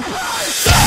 Não